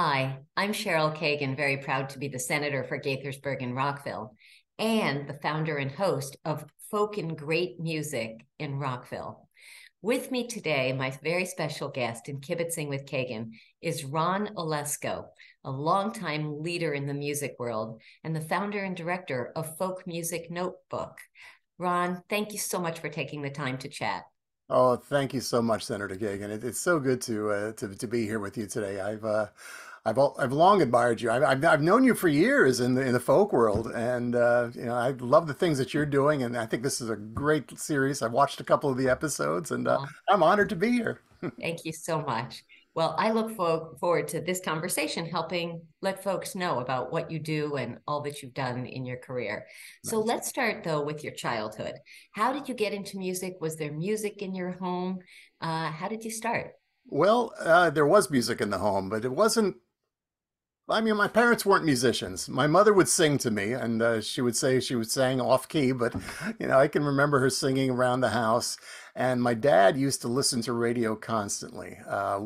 Hi, I'm Cheryl Kagan, very proud to be the Senator for Gaithersburg and Rockville, and the founder and host of Folk and Great Music in Rockville. With me today, my very special guest in Kibitzing with Kagan is Ron Olesko, a longtime leader in the music world and the founder and director of Folk Music Notebook. Ron, thank you so much for taking the time to chat. Oh, thank you so much, Senator Kagan. It, it's so good to uh, to to be here with you today. I've uh, I've I've long admired you. I've, I've I've known you for years in the in the folk world, and uh, you know I love the things that you're doing. And I think this is a great series. I've watched a couple of the episodes, and uh, I'm honored to be here. thank you so much. Well, I look for- forward to this conversation helping let folks know about what you do and all that you've done in your career. So Nice. let's start though with your childhood. How did you get into music? Was there music in your home? Uh, how did you start? Well, uh, there was music in the home, but it wasn't I mean, my parents weren't musicians. My mother would sing to me, and uh, she would say she was sang off key, but you know, I can remember her singing around the house. And my dad used to listen to radio constantly, uh,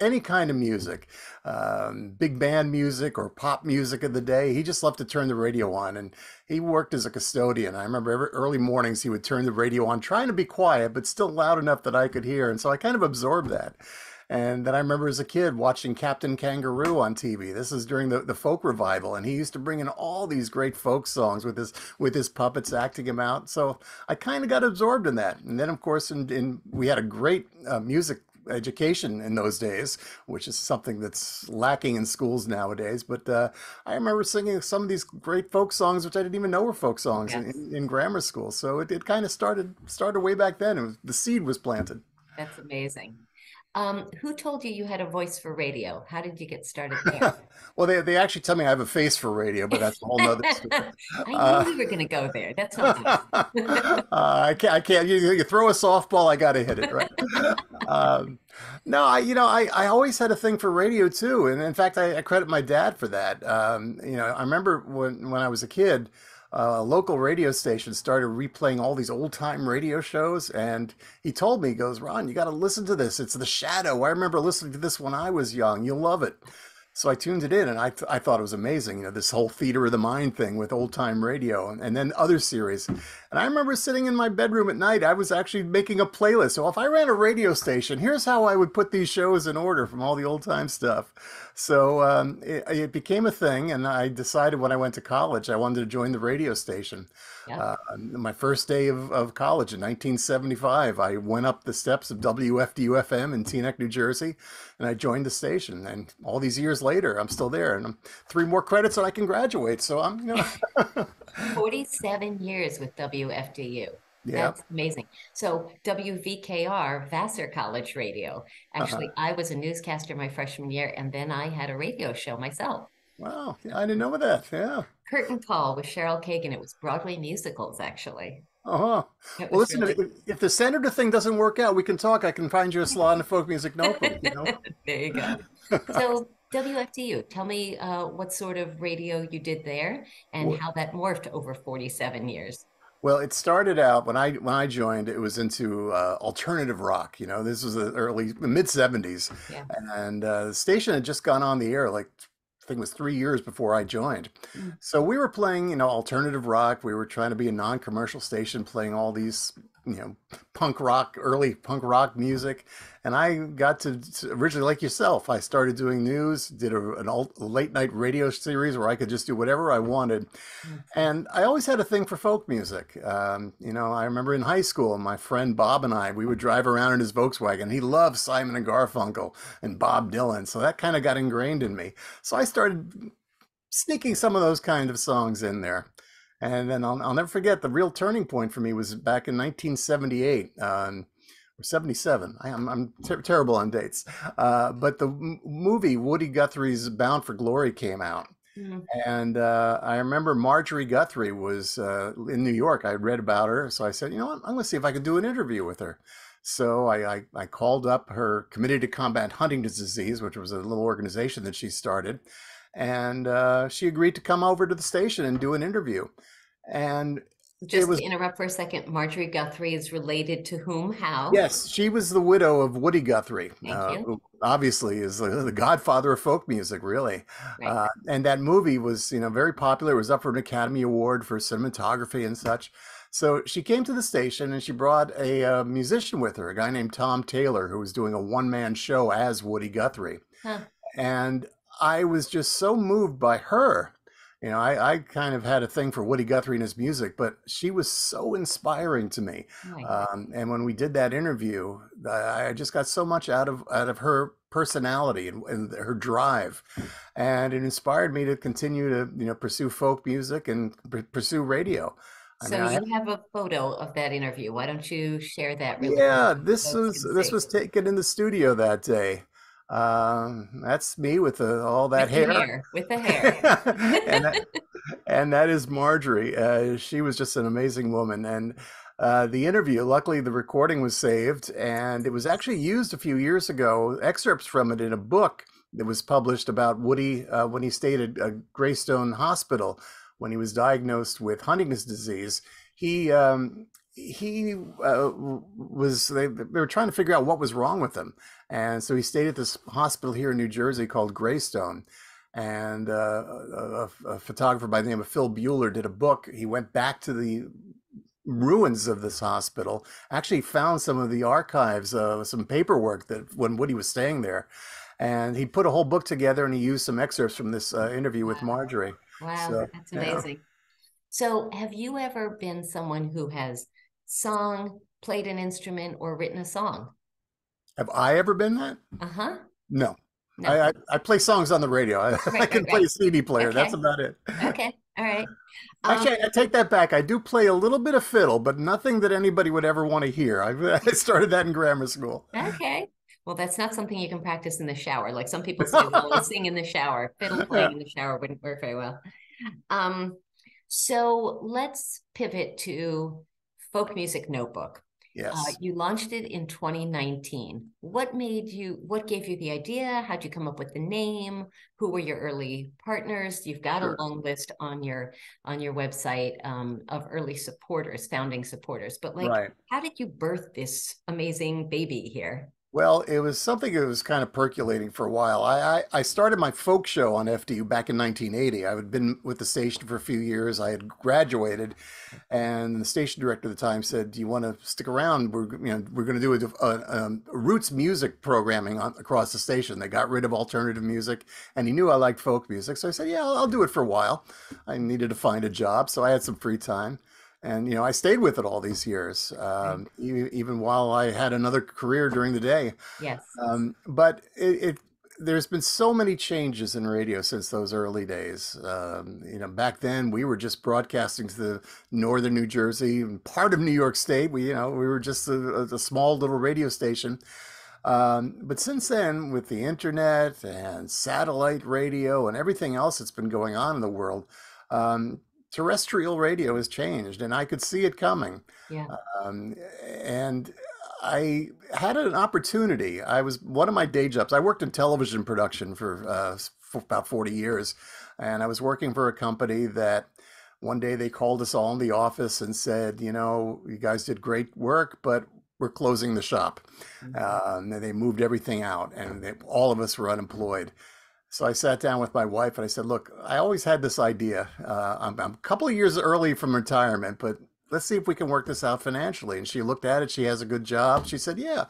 any kind of music, um, big band music or pop music of the day. He just loved to turn the radio on, and he worked as a custodian. I remember every early mornings he would turn the radio on, trying to be quiet, but still loud enough that I could hear. And so I kind of absorbed that. And then I remember as a kid watching Captain Kangaroo on TV. This is during the, the folk revival, and he used to bring in all these great folk songs with his with his puppets acting them out. So I kind of got absorbed in that. And then, of course, in, in we had a great uh, music education in those days, which is something that's lacking in schools nowadays. But uh, I remember singing some of these great folk songs, which I didn't even know were folk songs in, Yes, in, in grammar school. So it, it kind of started started way back then. It was, the seed was planted. that's amazing. Um, who told you you had a voice for radio? How did you get started there? Well, they, they actually tell me I have a face for radio, but that's a whole nother story. I knew Uh, you were going to go there. That's nice. uh, I can't, I can't, you, you throw a softball, I got to hit it, right? Um, no, I, you know, I, I always had a thing for radio too. And in fact, I, I credit my dad for that. Um, you know, I remember when, when I was a kid, a local radio station started replaying all these old time radio shows. And he told me, he goes, Ron, you got to listen to this. It's The Shadow. I remember listening to this when I was young. You'll love it. So I tuned it in and I, th- I thought it was amazing, you know, this whole theater of the mind thing with old time radio and, and then other series. And I remember sitting in my bedroom at night, I was actually making a playlist. So if I ran a radio station, here's how I would put these shows in order from all the old time stuff. So um, it, it became a thing. And I decided when I went to college, I wanted to join the radio station. Yep. Uh, my first day of, of college in 1975, I went up the steps of WFDU-FM in Teaneck, New Jersey, and I joined the station. And all these years later, I'm still there, and I'm three more credits and I can graduate. So I'm, you know, 47 years with WFDU. Yeah. That's amazing. So WVKR, Vassar College Radio. Uh-huh. Actually, I was a newscaster my freshman year, and then I had a radio show myself. Wow, yeah, I didn't know that. Yeah. Curtain Call with Cheryl Kagan. It was Broadway musicals, actually. Uh-huh. Well, listen, really if, if the senator thing doesn't work out, we can talk. I can find you a slot in the folk music notebook, you know? there you go. So WFDU, tell me uh, what sort of radio you did there and Well, how that morphed over 47 years. Well, it started out when I when I joined, it was into uh, alternative rock. You know, this was the early mid 70s, Yeah. and uh, the station had just gone on the air like I think it was three years before I joined. Mm. So we were playing, you know, alternative rock. We were trying to be a non-commercial station, playing all these, you know, punk rock, early punk rock music. And I got to, originally, like yourself, I started doing news, did a, an late night radio series where I could just do whatever I wanted. Mhm. And I always had a thing for folk music. Um, you know, I remember in high school, my friend Bob and I, we would drive around in his Volkswagen. He loved Simon and Garfunkel and Bob Dylan. So that kind of got ingrained in me. So I started sneaking some of those kind of songs in there. And then I'll, I'll never forget the real turning point for me was back in 1978 um, or 77. I, am I'm ter- terrible on dates. Uh, but the m- movie Woody Guthrie's Bound for Glory came out. Mm. And uh, I remember Marjorie Guthrie was uh, in New York. I had read about her. So I said, you know what? I'm going to see if I can do an interview with her. So I, I, I called up her Committee to Combat Huntington's Disease, which was a little organization that she started. And uh, she agreed to come over to the station and do an interview. And Just was to interrupt for a second, Marjorie Guthrie is related to whom? How? yes, she was the widow of Woody Guthrie, Thank uh, you. who obviously is the, the godfather of folk music, really. Right. Uh, and that movie was, you know, very popular. It was up for an Academy Award for cinematography and such. So she came to the station and she brought a uh, musician with her, a guy named Tom Taylor, who was doing a one-man show as Woody Guthrie. Huh. And I was just so moved by her. You know, I, I kind of had a thing for Woody Guthrie and his music, but she was so inspiring to me. Oh. Um, and when we did that interview, I I just got so much out of out of her personality and, and her drive, and it inspired me to continue to you know pursue folk music and pursue radio. I So mean, you have a photo of that interview. Why don't you share that really yeah, quick this was this was taken in the studio that day. Um, that's me with the, all that With hair. hair, with the hair. and that, and that is Marjorie. Uh, she was just an amazing woman. And uh, the interview, luckily, the recording was saved, and it was actually used a few years ago. Excerpts from it in a book that was published about Woody uh, when he stayed at uh, Greystone Hospital when he was diagnosed with Huntington's disease. He um, he uh, was they, they were trying to figure out what was wrong with him, and so he stayed at this hospital here in New Jersey called Greystone and uh, a, a photographer by the name of Phil Buehler did a book. He went back to the ruins of this hospital, actually found some of the archives, uh, some paperwork that when Woody was staying there, and he put a whole book together and he used some excerpts from this uh, interview with Marjorie. Wow, So, that's amazing. So have you ever been someone who has sung, played an instrument, or written a song? Have I ever been that? Uh-huh. No. No. I, I, I play songs on the radio. I, I can right. play a CD player. That's about it. Okay. All right. Um, Actually, I take that back. I do play a little bit of fiddle, but nothing that anybody would ever want to hear. I, I started that in grammar school. Okay. Well, that's not something you can practice in the shower. Like some people say, well, sing in the shower. Fiddle playing in the shower wouldn't work very well. Um, so let's pivot to Folk Music Notebook. Yes. Uh, you launched it in 2019. What made you, what gave you the idea? How'd you come up with the name? Who were your early partners? You've got Sure. a long list on your on your website um, of early supporters, founding supporters. But like, Right. how did you birth this amazing baby here? Well, it was something that was kind of percolating for a while. I, I, I started my folk show on FDU back in 1980. I had been with the station for a few years. I had graduated, and the station director at the time said, "Do you want to stick around? We're you know we're going to do a, a, um, roots music programming on, across the station. They got rid of alternative music, and he knew I liked folk music, so I said, "Yeah, I'll, I'll do it for a while." I needed to find a job, so I had some free time. And you know, I stayed with it all these years, um, e- even while I had another career during the day. Yes. Um, but it, it there's been so many changes in radio since those early days. Um, you know, back then we were just broadcasting to the northern New Jersey and part of New York State. We, you know, we were just a, a small little radio station. Um, but since then, with the internet and satellite radio and everything else that's been going on in the world, um, terrestrial radio has changed, and I could see it coming. Yeah. Um, and I had an opportunity. I was one of my day jobs. I worked in television production for, uh, for about 40 years, and I was working for a company that one day they called us all in the office and said, you know, you guys did great work, but we're closing the shop. Mhm. Um, and they moved everything out, and they, all of us were unemployed. So I sat down with my wife and I said, "Look, I always had this idea. Uh, I'm, I'm a couple of years early from retirement, but let's see if we can work this out financially." And she looked at it. She has a good job. She said, "Yeah,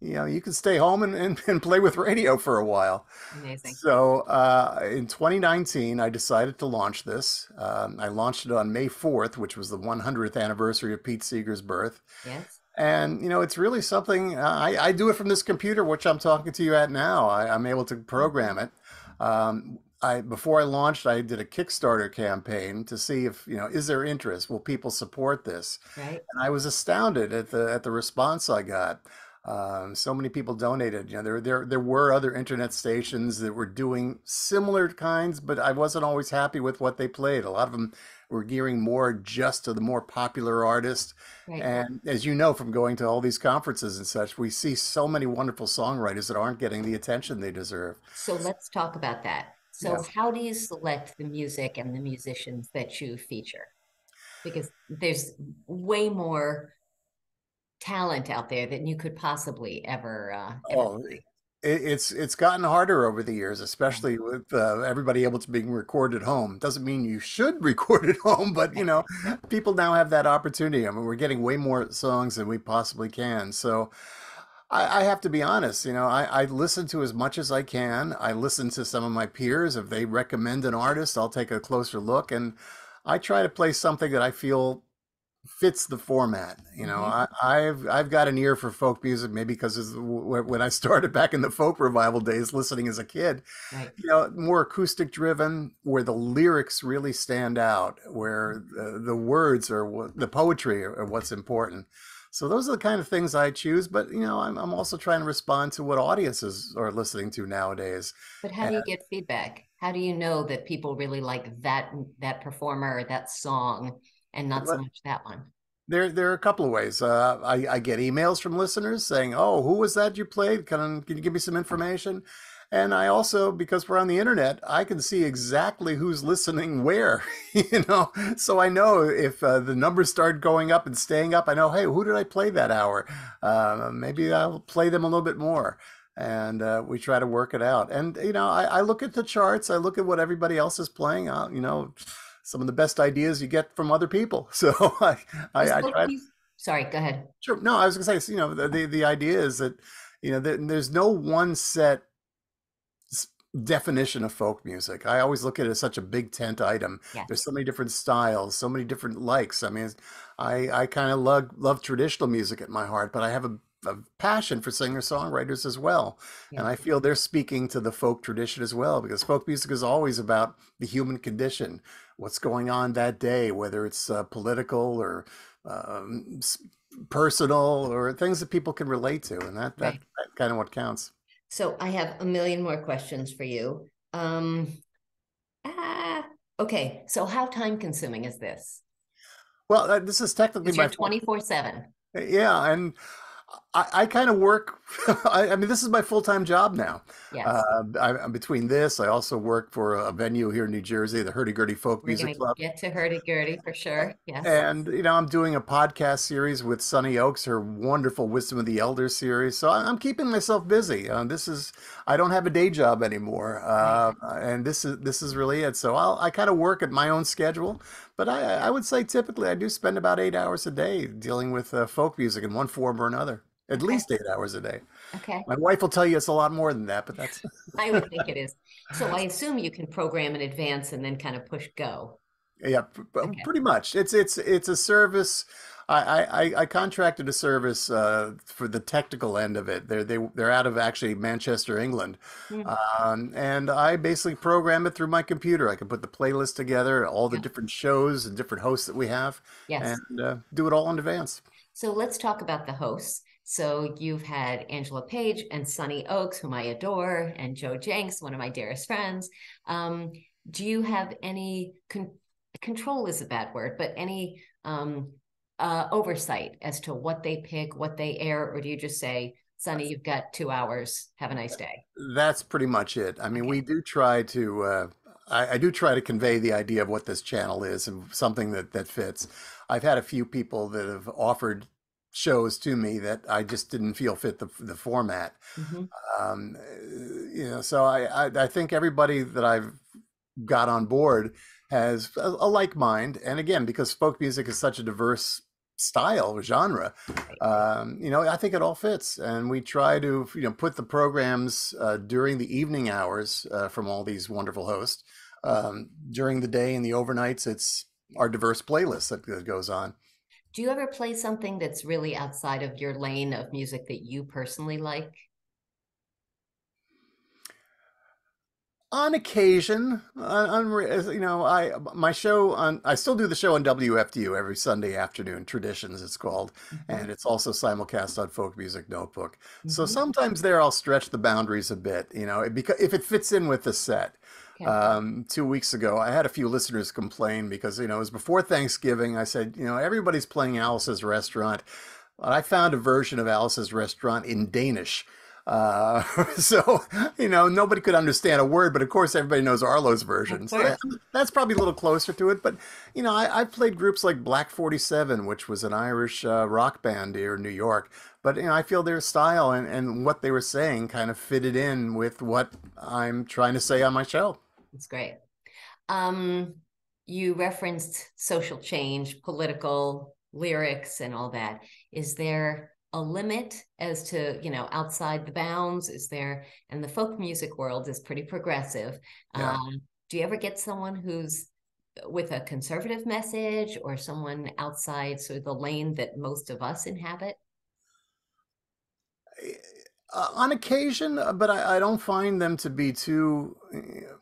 you know, you can stay home and, and, and play with radio for a while." Amazing. So uh, in 2019, I decided to launch this. Um, I launched it on May 4th, which was the 100th anniversary of Pete Seeger's birth. Yes. And you know, it's really something. uh, I, I do it from this computer, which I'm talking to you at now. I, I'm able to program it. Um, I before I launched, I did a Kickstarter campaign to see if you know is there interest? Will people support this? Right. And I was astounded at the at the response I got. Um, so many people donated. You know, there there there were other internet stations that were doing similar kinds, but I wasn't always happy with what they played. A lot of them were gearing more just to the more popular artists. Right. And as you know from going to all these conferences and such, we see so many wonderful songwriters that aren't getting the attention they deserve. So let's talk about that. So Yes. how do you select the music and the musicians that you feature? because there's way more talent out there than you could possibly ever uh, ever Oh, it's it's gotten harder over the years, especially with uh, everybody able to be recorded home. Doesn't mean you should record at home, but you know, people now have that opportunity. I mean, we're getting way more songs than we possibly can. So I, I have to be honest, you know, I, I listen to as much as I can. I listen to some of my peers. If they recommend an artist, I'll take a closer look, and I try to play something that I feel fits the format. You know, hmm I, I've I've got an ear for folk music, maybe because when I started back in the folk revival days, listening as a kid. Right. You know, more acoustic driven, where the lyrics really stand out, where the, the words or the poetry are, are what's important. So those are the kind of things I choose. But you know, I'm I'm also trying to respond to what audiences are listening to nowadays. But how do you get feedback? How do you know that people really like that that performer that song and not so much that one? There, there are a couple of ways. Uh, I, I get emails from listeners saying, "Oh, who was that you played? Can, can you give me some information?" And I also, because we're on the internet, I can see exactly who's listening where, you know. So I know if uh, the numbers start going up and staying up, I know, hey, who did I play that hour? Uh, maybe I'll play them a little bit more. And uh, we try to work it out. And, you know, I, I look at the charts, I look at what everybody else is playing. Uh, you know, some of the best ideas you get from other people. So I, I, I Sorry, go ahead. Sure. No, I was gonna say, you know, the the, the idea is that, you know, there, there's no one set definition of folk music. I always look at it as such a big tent item. Yes. There's so many different styles, so many different likes. I mean, I I kind of love love traditional music at my heart, but I have a, a passion for singer-songwriters as well. And I feel they're speaking to the folk tradition as well, because folk music is always about the human condition, what's going on that day, whether it's uh, political or um, personal or things that people can relate to, and that that, Right. kind of what counts. So I have a million more questions for you. Um, ah, okay. So how time consuming is this? Well, uh, this is technically my 24/7. Yeah, and I, I kind of work. I, I mean, this is my full-time job now. Yes. Uh, I, I'm between this, I also work for a venue here in New Jersey, the Hurdy-Gurdy Folk We're Music Club. get to hurdy-gurdy for sure. Yes. And you know, I'm doing a podcast series with Sonny Ochs, her wonderful Wisdom of the Elders series. So I'm keeping myself busy. Uh, this is I don't have a day job anymore, Right. uh, and this is this is really it. So I'll, I kind of work at my own schedule, but I I would say typically I do spend about eight hours a day dealing with uh, folk music in one form or another. At Okay. least eight hours a day. Okay. My wife will tell you it's a lot more than that, but that's I would think it is. So I assume you can program in advance and then kind of push go. Yeah, Okay. pretty much. It's it's it's a service. I I, I contracted a service uh, for the technical end of it. They're they they're out of actually Manchester, England, Hmm. um, and I basically program it through my computer. I can put the playlist together, all the Yeah. different shows and different hosts that we have, Yes. and uh, do it all in advance. So let's talk about the hosts. So you've had Angela Page and Sonny Ochs, whom I adore, and Joe Jencks, one of my dearest friends. Um, do you have any con control is a bad word, but any um, uh, oversight as to what they pick, what they air, or do you just say, Sonny, you've got two hours, have a nice day? That's pretty much it. I mean, Okay. we do try to. Uh, I, I do try to convey the idea of what this channel is and something that that fits. I've had a few people that have offered shows to me that I just didn't feel fit the the format. hmm Um, uh, you know, so I, I I think everybody that I've got on board has a, a like mind, and again, because folk music is such a diverse style genre, um, you know, I think it all fits, and we try to you know put the programs uh, during the evening hours uh, from all these wonderful hosts. Um, during the day and the overnights, it's our diverse playlist that, that goes on. Do you ever play something that's really outside of your lane of music that you personally like? On occasion, on, on you know, I my show on I still do the show on WFDU every Sunday afternoon. Traditions, it's called, hmm and it's also simulcast on Folk Music Notebook. So hmm sometimes there I'll stretch the boundaries a bit, you know, because if it fits in with the set. Okay. Um, two weeks ago, I had a few listeners complain because you know it was before Thanksgiving. I said, you know, everybody's playing Alice's Restaurant. I found a version of Alice's Restaurant in Danish. Uh, so, you know, nobody could understand a word, but of course everybody knows Arlo's version. So that, that's probably a little closer to it. But, you know, I, I've played groups like Black 47, which was an Irish uh, rock band here in New York. But, you know, I feel their style and, and what they were saying kind of fitted in with what I'm trying to say on my show. It's great. Um, you referenced social change, political lyrics, and all that. Is there a limit as to, you know, outside the bounds? Is there, and the folk music world is pretty progressive. Yeah. Um, do you ever get someone who's with a conservative message or someone outside sort of the lane that most of us inhabit? Uh, on occasion, uh, but I, I don't find them to be too uh,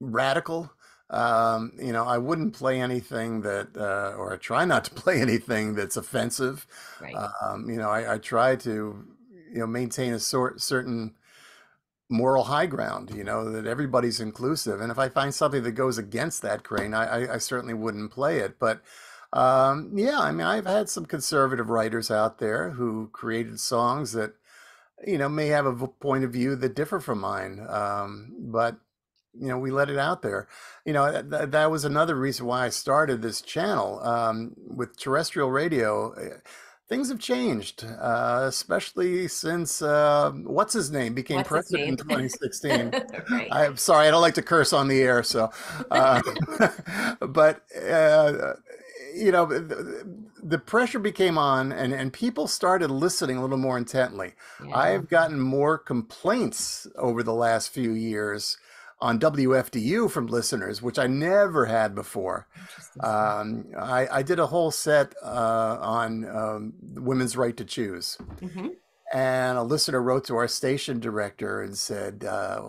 radical. Um, you know, I wouldn't play anything that, uh, or I try not to play anything that's offensive. Right. Um, you know, I, I try to, you know, maintain a sort certain moral high ground. You know, that everybody's inclusive, and if I find something that goes against that grain, I, I, I certainly wouldn't play it. But um, yeah, I mean, I've had some conservative writers out there who created songs that you know, may have a point of view that differ from mine. Um, but you know, we let it out there. You know, that, that was another reason why I started this channel um, with terrestrial radio. uh, Things have changed, uh, especially since uh, what's his name became What's president in 2016. Right. I'm sorry, I don't like to curse on the air, so, uh, but uh, you know, the, the pressure became on, and and people started listening a little more intently. Yeah. I've gotten more complaints over the last few years on WFDU from listeners, which I never had before. Um, I, I did a whole set uh, on um, women's right to choose. hmm And a listener wrote to our station director and said, uh,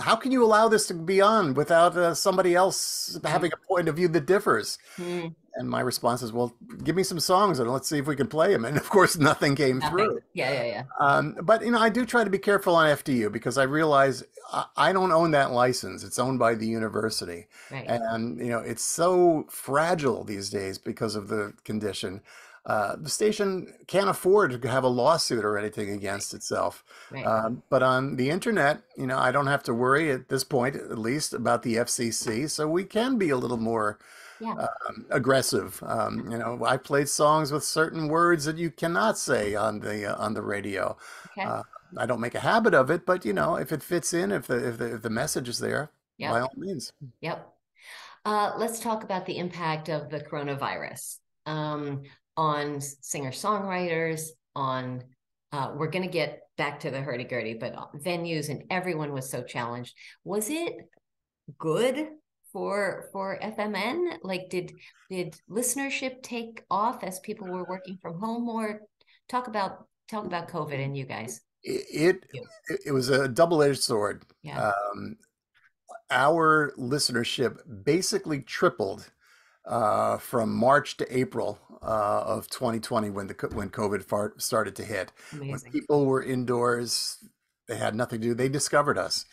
How can you allow this to be on without uh, somebody else Right. having a point of view that differs? Mm, And my response is, Well, give me some songs and let's see if we can play them. And of course, nothing came nothing. through. Yeah, yeah, yeah. Um, but, you know, I do try to be careful on FDU because I realize I, I don't own that license. It's owned by the university. Right. And, you know, it's so fragile these days because of the condition. Uh, the station can't afford to have a lawsuit or anything against itself. Right. Um, but on the internet, you know, I don't have to worry at this point, at least, about the FCC. So we can be a little more Yeah. um, aggressive. Um, you know, I played songs with certain words that you cannot say on the uh, on the radio. Okay. Uh, I don't make a habit of it, but you know, if it fits in, if the if the if the message is there, by Yep. all means. Yep. Uh, let's talk about the impact of the coronavirus um, on singer-songwriters, on uh, we're going to get back to the hurdy-gurdy, but uh, venues and everyone was so challenged. Was it good for for FMN? Like, did did listenership take off as people were working from home more? Talk about talk about COVID and you guys. It it, it was a double-edged sword. Yeah. Um, our listenership basically tripled uh, from March to April uh, of 2020 when the when COVID far, started to hit. When people were indoors, they had nothing to do. They discovered us,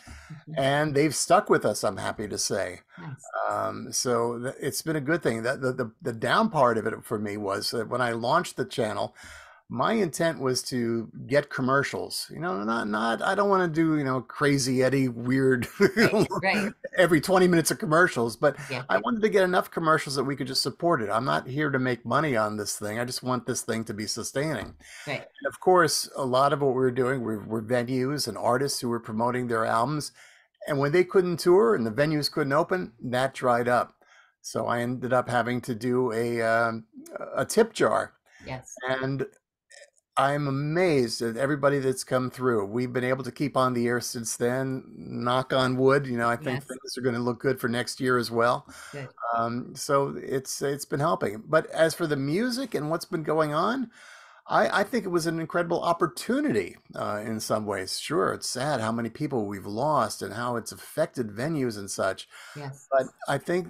Mhm. and they've stuck with us. I'm happy to say. Nice. Um, so th- it's been a good thing. That the, the the down part of it for me was that when I launched the channel, my intent was to get commercials. You know, not not I don't want to do you know crazy Eddie weird Right. Right. every 20 minutes of commercials, but Yeah. I wanted to get enough commercials that we could just support it. I'm not here to make money on this thing. I just want this thing to be sustaining. Right. And of course, a lot of what we were doing were, were venues and artists who were promoting their albums. And when they couldn't tour and the venues couldn't open, that dried up. So I ended up having to do a um, a tip jar. Yes. And I'm amazed at everybody that's come through. We've been able to keep on the air since then. Knock on wood. You know, I think Yes. things are going to look good for next year as well. Um, so it's it's been helping. But as for the music and what's been going on, I, I think it was an incredible opportunity uh, in some ways. Sure, it's sad how many people we've lost and how it's affected venues and such. Yes. But I think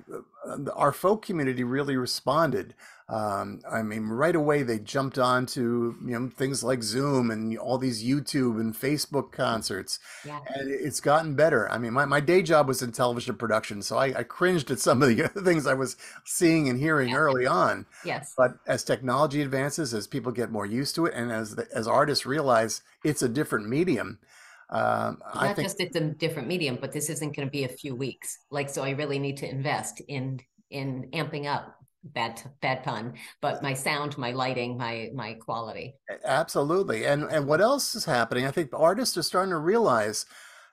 our folk community really responded. Um, I mean, right away they jumped on to you know things like Zoom and all these YouTube and Facebook concerts, Yeah. and it's gotten better. I mean, my, my day job was in television production, so I, I cringed at some of the things I was seeing and hearing Yeah. early on. Yes. But as technology advances, as people get more used to it, and as the, as artists realize it's a different medium, um, I Not think just it's a different medium, but this isn't going to be a few weeks. Like, so I really need to invest in in amping up. Bad bad pun, but my sound, my lighting, my my quality. Absolutely. And and what else is happening? I think artists are starting to realize,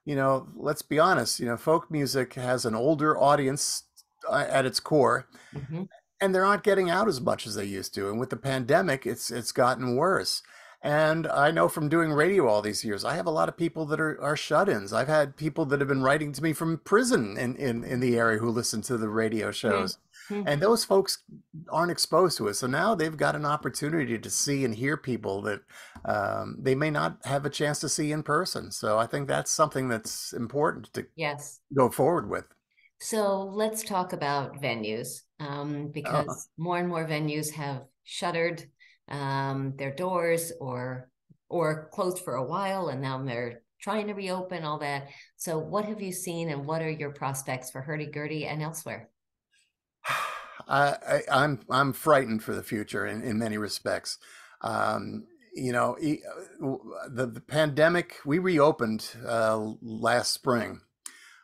you know, let's be honest, you know, folk music has an older audience uh, at its core, hmm and they're not getting out as much as they used to. And with the pandemic, it's it's gotten worse. And I know from doing radio all these years, I have a lot of people that are, are shut-ins. I've had people that have been writing to me from prison in, in, in the area who listen to the radio shows. Hmm. And those folks aren't exposed to it. So now they've got an opportunity to see and hear people that um, they may not have a chance to see in person. So I think that's something that's important to Yes. go forward with. So let's talk about venues, um, Oh, because more and more venues have shuttered um, their doors or or closed for a while, and now they're trying to reopen all that. So, what have you seen, and what are your prospects for hurdy-gurdy and elsewhere? I, I, I'm I'm frightened for the future in, in many respects. Um, you know, uh, the the pandemic. We reopened uh, last spring,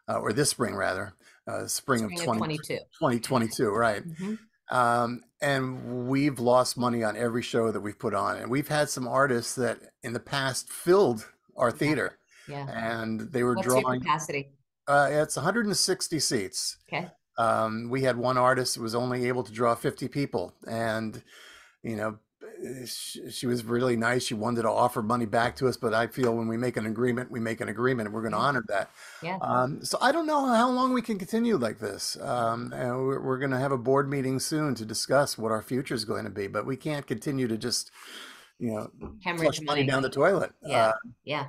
uh, or this spring rather, uh, spring of Spring of 20, 22. 2022, right? hmm Um, and we've lost money on every show that we've put on, and we've had some artists that in the past filled our theater, Yeah. and they were What's drawing. capacity? Uh, it's 160 seats. Okay. Um, we had one artist who was only able to draw 50 people, and you know, she, she was really nice. She wanted to offer money back to us, but I feel when we make an agreement, we make an agreement, and we're going to honor that. Yeah. Um, so I don't know how long we can continue like this. Um, and we're, we're going to have a board meeting soon to discuss what our future is going to be, but we can't continue to just, you know, Hemorrhage flush money money. down the toilet. Yeah. Uh, Yeah.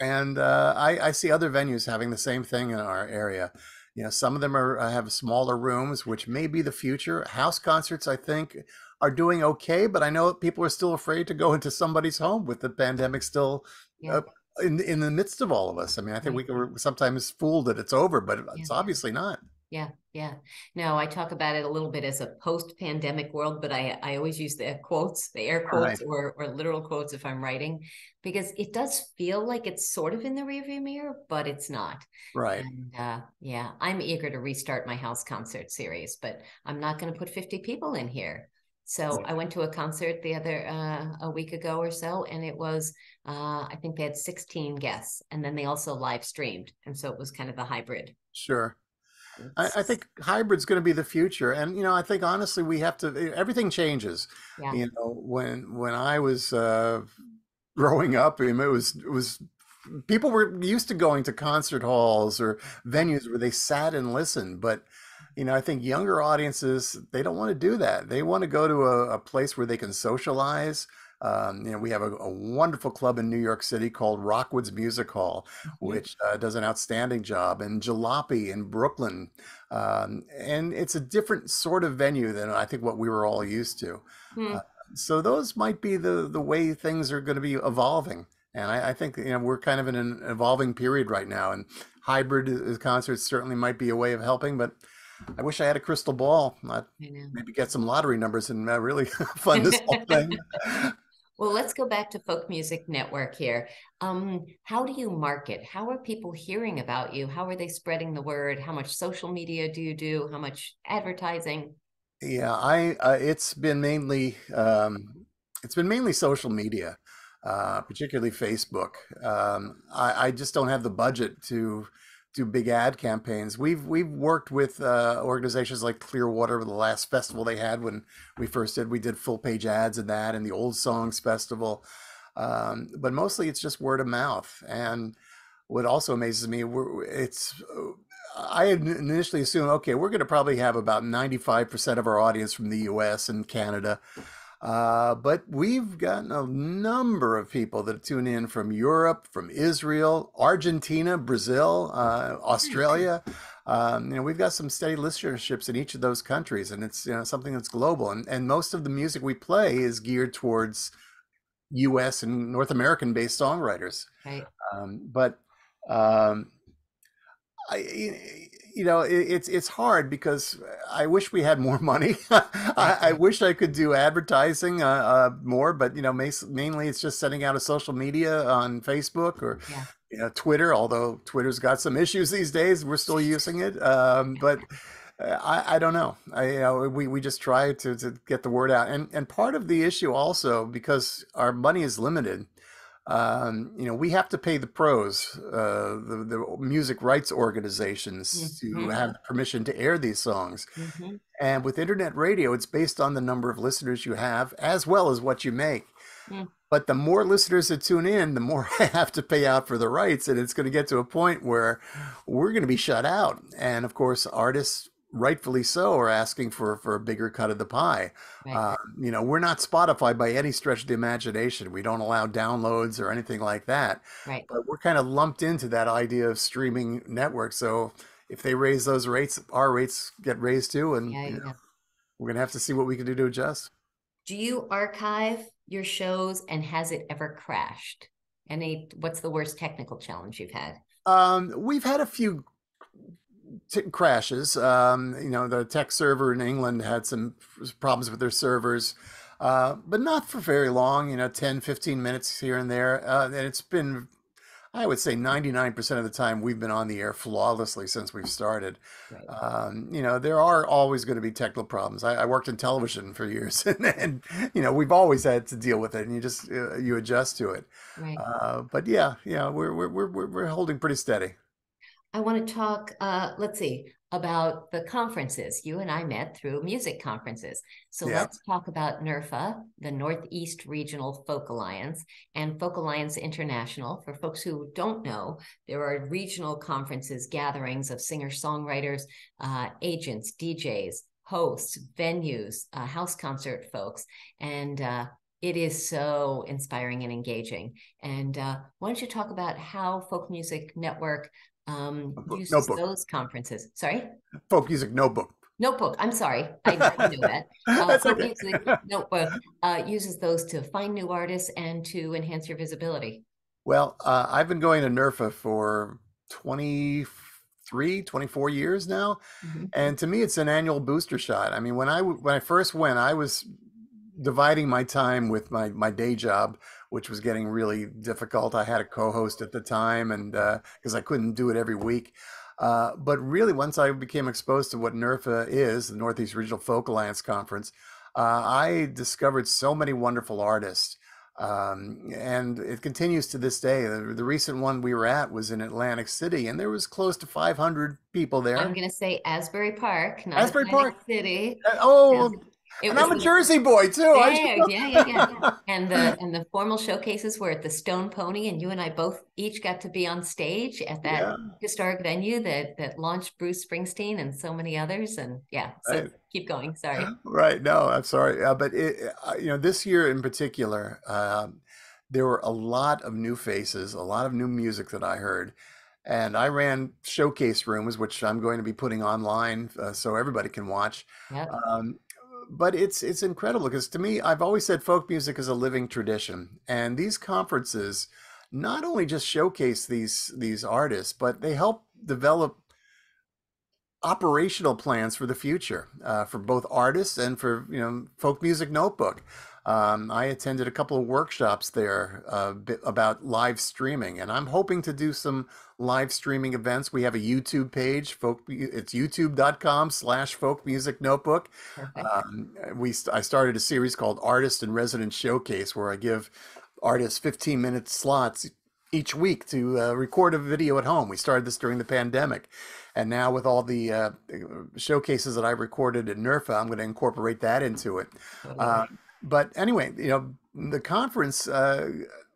and uh, I, I see other venues having the same thing in our area. You know, some of them are have smaller rooms, which may be the future. House concerts, I think, are doing okay, but I know people are still afraid to go into somebody's home with the pandemic still Yeah. uh, in in the midst of all of us. I mean, I think Right. we we're sometimes fooled that it's over, but Yeah. it's obviously not. Yeah, yeah. No, I talk about it a little bit as a post-pandemic world, but I I always use the quotes, the air Right. quotes or or literal quotes if I'm writing, because it does feel like it's sort of in the rearview mirror, but it's not. Right. And uh, yeah, I'm eager to restart my house concert series, but I'm not going to put 50 people in here. So I went to a concert the other uh, a week ago or so, and it was uh, I think they had 16 guests, and then they also live streamed, and so it was kind of a hybrid. Sure. I, I think hybrid's going to be the future, and you know, I think honestly, we have to. Everything changes. yeah, You know, when when I was uh, growing up, it was it was people were used to going to concert halls or venues where they sat and listened, but you know, I think younger audiences they don't want to do that. They want to go to a, a place where they can socialize. Um, you know, we have a, a wonderful club in New York City called Rockwood's Music Hall, Mhm. which uh, does an outstanding job, and Jalopy in Brooklyn, um, and it's a different sort of venue than I think what we were all used to. Hmm. Uh, so those might be the the way things are going to be evolving. And I, I think you know we're kind of in an evolving period right now, and hybrid uh, concerts certainly might be a way of helping. But I wish I had a crystal ball. I'd maybe get some lottery numbers and uh, really fund this whole thing. Well, let's go back to Folk Music Network here. Um, how do you market? How are people hearing about you? How are they spreading the word? How much social media do you do? How much advertising? Yeah, I uh, it's been mainly um, it's been mainly social media, uh, particularly Facebook. Um, I, I just don't have the budget to do big ad campaigns. We've we've worked with uh, organizations like Clearwater, the last festival they had when we first did. We did full page ads in that, and the Old Songs Festival. Um, but mostly it's just word of mouth. And what also amazes me, it's I initially assumed, okay, we're going to probably have about 95% of our audience from the US and Canada. Uh, but we've gotten a number of people that tune in from Europe, from Israel, Argentina, Brazil, uh, Australia. um, you know, we've got some steady listenerships in each of those countries, and it's you know something that's global. And and most of the music we play is geared towards U.S. and North American based songwriters. Right. Um, but um, I, you know, it, it's it's hard because I wish we had more money. I, I wish I could do advertising uh, uh, more, but you know, mainly it's just sending out a social media on Facebook or yeah. you know Twitter. Although Twitter's got some issues these days, we're still using it. Um, but uh, I, I don't know. I you know we, we just try to, to get the word out, and and part of the issue also because our money is limited um, you know, we have to pay the PROs, uh, the, the music rights organizations Mm-hmm. to have permission to air these songs. hmm And with internet radio, it's based on the number of listeners you have as well as what you make. Mm. But the more listeners that tune in, the more I have to pay out for the rights. And it's going to get to a point where we're going to be shut out. And of course, artists rightfully so, are asking for for a bigger cut of the pie. Right. Uh, you know, we're not Spotify by any stretch of the imagination. We don't allow downloads or anything like that. Right. But we're kind of lumped into that idea of streaming network. So if they raise those rates, our rates get raised too, and Yeah, you know, yeah. we're gonna have to see what we can do to adjust. Do you archive your shows and has it ever crashed? Any, what's the worst technical challenge you've had? Um, we've had a few crashes. Um, you know, the tech server in England had some problems with their servers, uh, but not for very long, you know, 10, 15 minutes here and there. Uh, and it's been, I would say 99% of the time we've been on the air flawlessly since we've started. Right. Um, you know, there are always going to be technical problems. I, I worked in television for years and, and, you know, we've always had to deal with it and you just, uh, you adjust to it. Right. Uh, but yeah, yeah, we're, we're, we're, we're we're holding pretty steady. I want to talk, uh, let's see, about the conferences. You and I met through music conferences. So Yeah. let's talk about NERFA, the Northeast Regional Folk Alliance, and Folk Alliance International. For folks who don't know, there are regional conferences, gatherings of singer songwriters, uh, agents, DJs, hosts, venues, uh, house concert folks. And uh, it is so inspiring and engaging. And uh, why don't you talk about how Folk Music Network um, Notebook- uses notebook. those conferences? Sorry? Folk music notebook. Notebook. I'm sorry. I knew that. Uh, Folk okay. Music Notebook uh, uses those to find new artists and to enhance your visibility. Well, uh, I've been going to NERFA for 23, 24 years now. Mhm. And to me, it's an annual booster shot. I mean, when I, when I first went, I was dividing my time with my, my day job, which was getting really difficult. I had a co-host at the time and, because I couldn't do it every week. Uh, but really, once I became exposed to what NERFA is, the Northeast Regional Folk Alliance Conference, uh, I discovered so many wonderful artists. Um, and it continues to this day. The, the recent one we were at was in Atlantic City, and there was close to 500 people there. I'm going to say Asbury Park, not Asbury Atlantic Park. City. Uh, Oh, and I'm a Jersey boy too. Yeah, yeah, yeah, yeah. And the and the formal showcases were at the Stone Pony, and you and I both each got to be on stage at that historic venue that that launched Bruce Springsteen and so many others. And yeah, so keep going. Sorry. Right. No, I'm sorry. Uh, but it, uh, you know, this year in particular, um, there were a lot of new faces, a lot of new music that I heard. And I ran showcase rooms, which I'm going to be putting online uh, so everybody can watch. Yep. Um, but it's it's incredible because to me, I've always said folk music is a living tradition, and these conferences not only just showcase these these artists, but they help develop operational plans for the future uh, for both artists and for you know folk music notebook um, i attended a couple of workshops there uh, about live streaming and i'm hoping to do some live streaming events we have a youtube page folk it's youtube.com slash folk music notebook um, we i started a series called artist and resident showcase where i give artists 15 minute slots each week to uh, record a video at home. We started this during the pandemic. And now, with all the uh, showcases that I recorded at NERFA, I'm going to incorporate that into it. Uh, but anyway, you know, the conference, uh,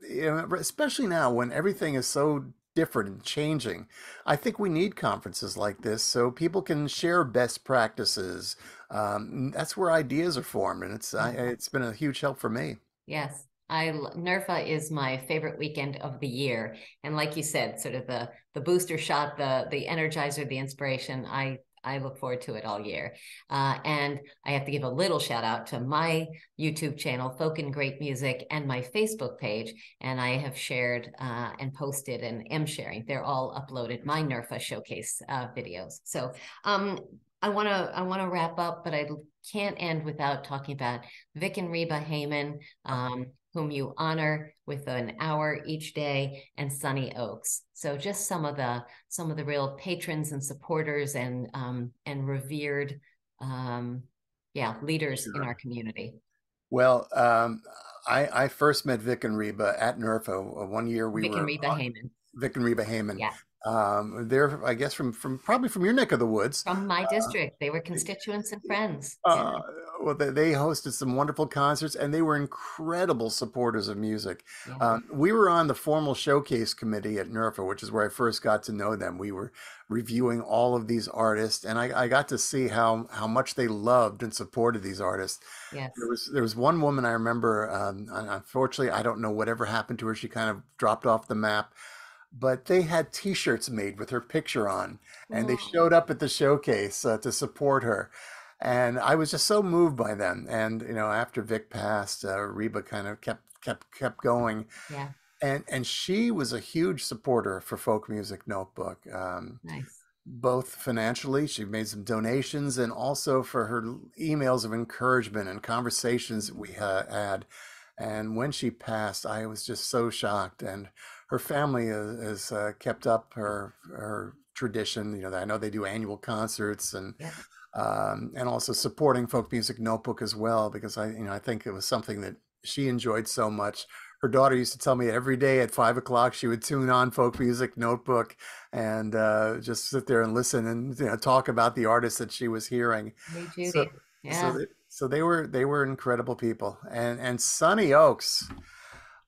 you know, especially now when everything is so different and changing, I think we need conferences like this so people can share best practices. Um, that's where ideas are formed, and it's I, it's been a huge help for me. yes. I NERFA is my favorite weekend of the year, and like you said, sort of the the booster shot, the the energizer, the inspiration. I I look forward to it all year. Uh, and I have to give a little shout out to my YouTube channel, Folk and Great Music, and my Facebook page. And I have shared uh, and posted and am sharing. They're all uploaded, my NERFA showcase uh, videos. So um, I want to I want to wrap up, but I can't end without talking about Vic and Reba Heyman, um, whom you honor with an hour each day, and Sonny Ochs. So just some of the some of the real patrons and supporters and um, and revered, um, yeah, leaders sure. in our community. Well, um, I, I first met Vic and Reba at NERFA. Uh, one year we Vic were and Reba on, Heyman. Vic and Reba Heyman. Yeah. Um, they're, I guess, from from probably from your neck of the woods. From my uh, district, uh, they were constituents and friends. Uh, well, they, they, hosted some wonderful concerts, and they were incredible supporters of music. Yeah. Um, we were on the formal showcase committee at NERFA, which is where I first got to know them. We were reviewing all of these artists, and I, I got to see how how much they loved and supported these artists. Yes. There was there was one woman I remember. Um, unfortunately, I don't know whatever happened to her. She kind of dropped off the map but they had t-shirts made with her picture on and they showed up at the showcase uh, to support her and i was just so moved by them. And you know after vic passed uh, reba kind of kept kept kept going. Yeah. And and she was a huge supporter for folk music notebook um, nice. both financially she made some donations and also for her emails of encouragement and conversations we uh, had. And when she passed i was just so shocked. And her family has, uh, kept up her her tradition. You know, I know they do annual concerts and yeah. Um, and also supporting folk music notebook as well because I you know I think it was something that she enjoyed so much. Her daughter used to tell me every day at five o'clock she would tune on folk music notebook and uh, just sit there and listen and you know talk about the artists that she was hearing. Hey, Judy. So, yeah. So they, so they were they were incredible people and and Sonny Ochs.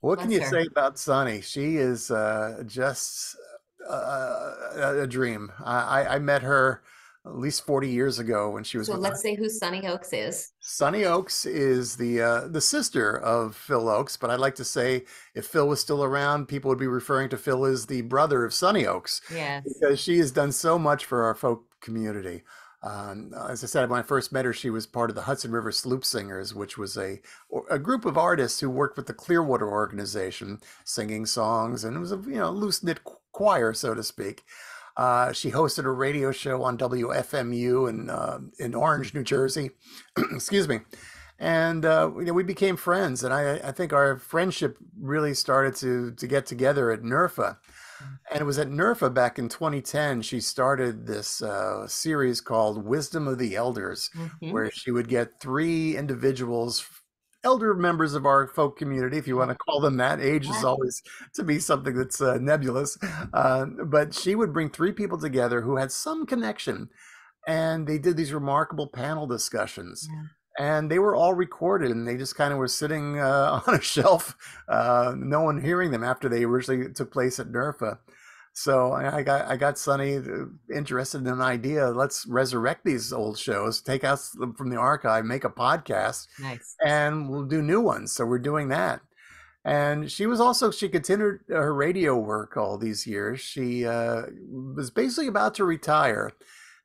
What Bless can you her. say about Sonny? She is uh, just uh, a dream. I, I met her at least 40 years ago when she was. So let's say who Sonny Ochs is. Sonny Ochs is the uh, the sister of Phil Ochs, but I'd like to say if Phil was still around, people would be referring to Phil as the brother of Sonny Ochs. Yes. Because she has done so much for our folk community. Um, as I said, when I first met her, she was part of the Hudson River Sloop Singers, which was a a group of artists who worked with the Clearwater organization, singing songs, and it was a you know loose knit choir, so to speak. Uh, she hosted a radio show on WFMU in uh, in Orange, New Jersey. Excuse me. And uh, you know, we became friends, and I, I think our friendship really started to to get together at NERFA. And it was at NERFA back in 2010, she started this uh, series called Wisdom of the Elders, mm-hmm. where she would get three individuals, elder members of our folk community, if you want to call them that. Age is always to be something that's uh, nebulous. Uh, but she would bring three people together who had some connection. And they did these remarkable panel discussions. Yeah and they were all recorded and they just kind of were sitting uh, on a shelf uh, no one hearing them after they originally took place at nerfa so i got i got sonny uh, interested in an idea let's resurrect these old shows take out from the archive make a podcast nice. and we'll do new ones. So we're doing that. And she was also she continued her radio work all these years. She uh, was basically about to retire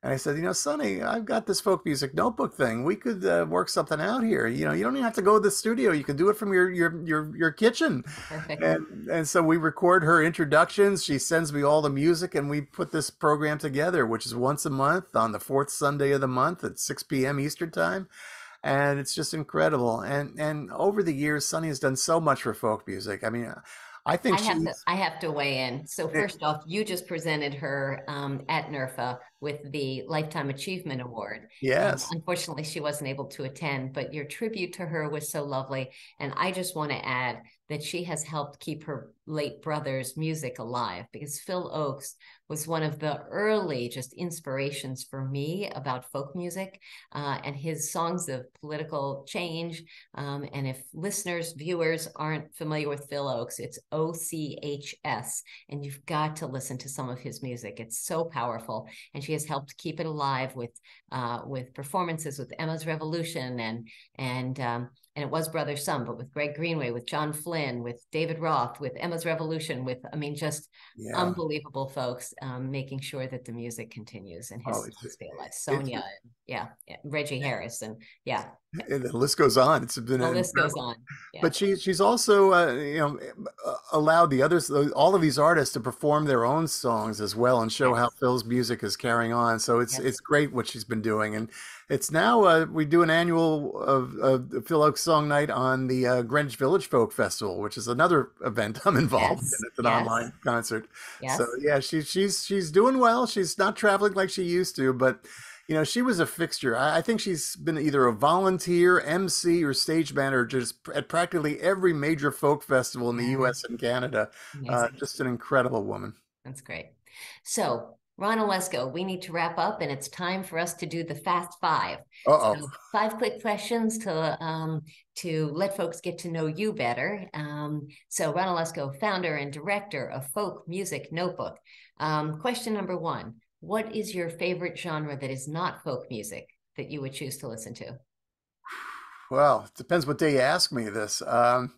and I said, you know, Sonny, I've got this folk music notebook thing. We could uh, work something out here. You know, you don't even have to go to the studio. You can do it from your your your your kitchen. Perfect. And and so we record her introductions. She sends me all the music, and we put this program together, which is once a month on the fourth Sunday of the month at 6 p.m. Eastern time. And it's just incredible. And and over the years, Sonny has done so much for folk music. I mean, I think I have to I have to weigh in. So first off, you just presented her um, at NERFA with the Lifetime Achievement Award. Um, yes. Um, unfortunately, she wasn't able to attend, but your tribute to her was so lovely. And I just want to add that she has helped keep her late brother's music alive because Phil Ochs was one of the early just inspirations for me about folk music uh, and his songs of political change. Um, and if listeners, viewers aren't familiar with Phil Ochs, it's O C H S, and you've got to listen to some of his music. It's so powerful, and she has helped keep it alive with uh, with performances with Emma's Revolution and and um, and it was Brother Sun, but with Greg Greenway, with John Flynn, with David Roth, with Emma's Revolution, with I mean, just yeah. unbelievable folks um, making sure that the music continues and his oh, stay alive. Sonia, and, yeah, yeah, Reggie Harris, and yeah, and the list goes on. It's been the list goes on. Yeah. But she she's also uh, you know allowed the others, all of these artists, to perform their own songs as well and show yes. how Phil's music is carrying on. So it's yes. it's great what she's been doing, and it's now uh, we do an annual of uh, Phil Ochs Song Night on the uh, Greenwich Village Folk Festival, which is another event I'm involved yes. in. It's an online concert. So yeah, she's she's she's doing well. She's not traveling like she used to, but you know she was a fixture. I, I think she's been either a volunteer, MC, or stage manager just at practically every major folk festival in the U.S. and Canada. Uh, just an incredible woman. That's great. So Ron Olesko, we need to wrap up and it's time for us to do the fast five. Uh-oh. So five quick questions to um, to let folks get to know you better. Um, so Ron Olesko, founder and director of Folk Music Notebook. Um, question number one, what is your favorite genre that is not folk music that you would choose to listen to? Well, it depends what day you ask me this. Um,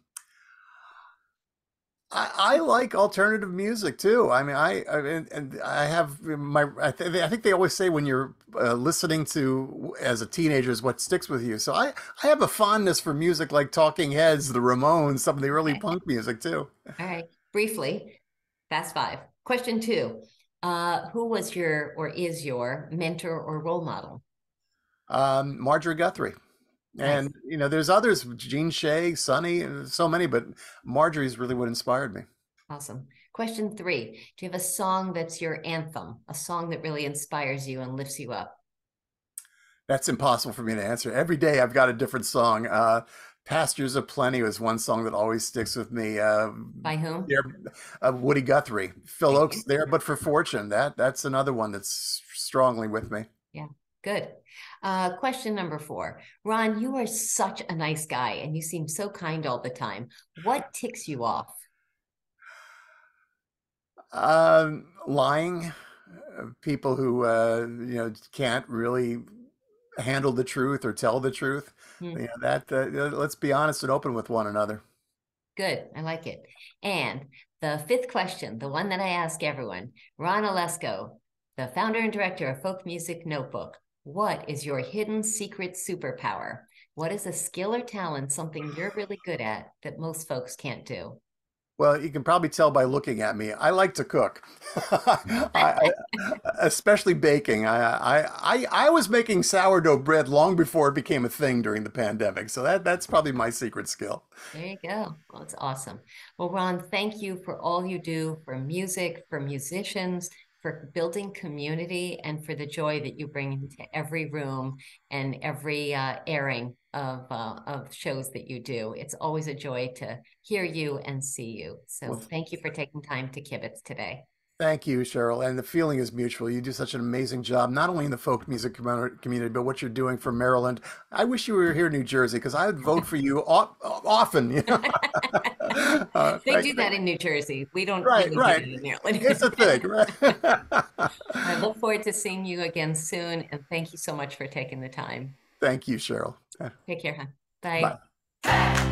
I, I, like alternative music too. I mean, I, I and I have my. I, th- I, think they always say when you're uh, listening to as a teenager is what sticks with you. So I, I have a fondness for music like Talking Heads, the Ramones, some of the early punk music too. All right, briefly, fast five. Question two: uh, Who was your or is your mentor or role model? Um, Marjorie Guthrie. And you know, there's others, Gene Shay, Sonny, so many, but Marjorie's really what inspired me. Awesome. Question three: Do you have a song that's your anthem? A song that really inspires you and lifts you up? That's impossible for me to answer. Every day I've got a different song. Uh, Pastures of Plenty was one song that always sticks with me. Uh, By whom? Uh, Woody Guthrie. Phil Thank Ochs, you. there, but for fortune. That that's another one that's strongly with me. Yeah, good. Uh, question number four. Ron, you are such a nice guy and you seem so kind all the time. What ticks you off? Um, lying, uh, people who uh, you know can't really handle the truth or tell the truth. You know, that uh, let's be honest and open with one another. Good, I like it. And the fifth question, the one that I ask everyone, Ron Olesko, the founder and director of Folk Music Notebook. What is your hidden secret superpower? What is a skill or talent, something you're really good at that most folks can't do? Well, you can probably tell by looking at me. I like to cook, I, especially baking. I, I, I, was making sourdough bread long before it became a thing during the pandemic. So that, that's probably my secret skill. There you go. Well, it's awesome. Well, Ron, thank you for all you do for music, for musicians, for building community and for the joy that you bring into every room and every uh, airing of uh, of shows that you do. It's always a joy to hear you and see you. So well, thank you for taking time to kibitz today. Thank you, Cheryl. And the feeling is mutual. You do such an amazing job, not only in the folk music community, but what you're doing for Maryland. I wish you were here in New Jersey because I would vote for you often. You know? uh, they do that in New Jersey. We don't right, really right. do it in Maryland. it's a thing, right? I look forward to seeing you again soon. And thank you so much for taking the time. Thank you, Cheryl. Take care, hon. Bye. Bye.